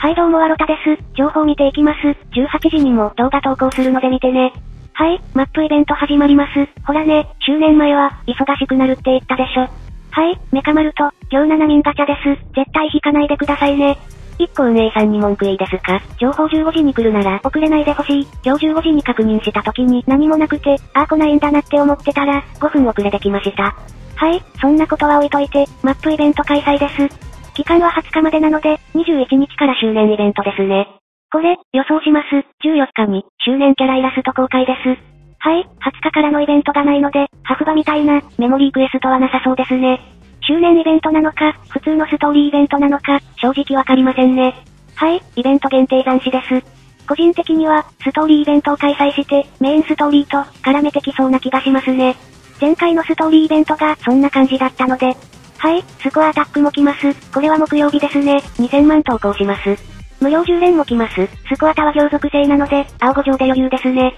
はいどうもわろたです。情報見ていきます。18時にも動画投稿するので見てね。はい、マップイベント始まります。ほらね、周年前は、忙しくなるって言ったでしょ。はい、メカ丸と、今日7人ガチャです。絶対引かないでくださいね。一個お姉さんに文句いいですか？情報15時に来るなら遅れないでほしい。今日15時に確認した時に何もなくて、あー来ないんだなって思ってたら、5分遅れてきました。はい、そんなことは置いといて、マップイベント開催です。期間は20日までなので、21日から周年イベントですね。これ、予想します。14日に、周年キャライラスト公開です。はい、20日からのイベントがないので、ハフバみたいな、メモリークエストはなさそうですね。周年イベントなのか、普通のストーリーイベントなのか、正直わかりませんね。はい、イベント限定残死です。個人的には、ストーリーイベントを開催して、メインストーリーと、絡めてきそうな気がしますね。前回のストーリーイベントが、そんな感じだったので、はい、スコアアタックも来ます。これは木曜日ですね。2000万投稿します。無料10連も来ます。スコアタは強属性なので、青5上で余裕ですね。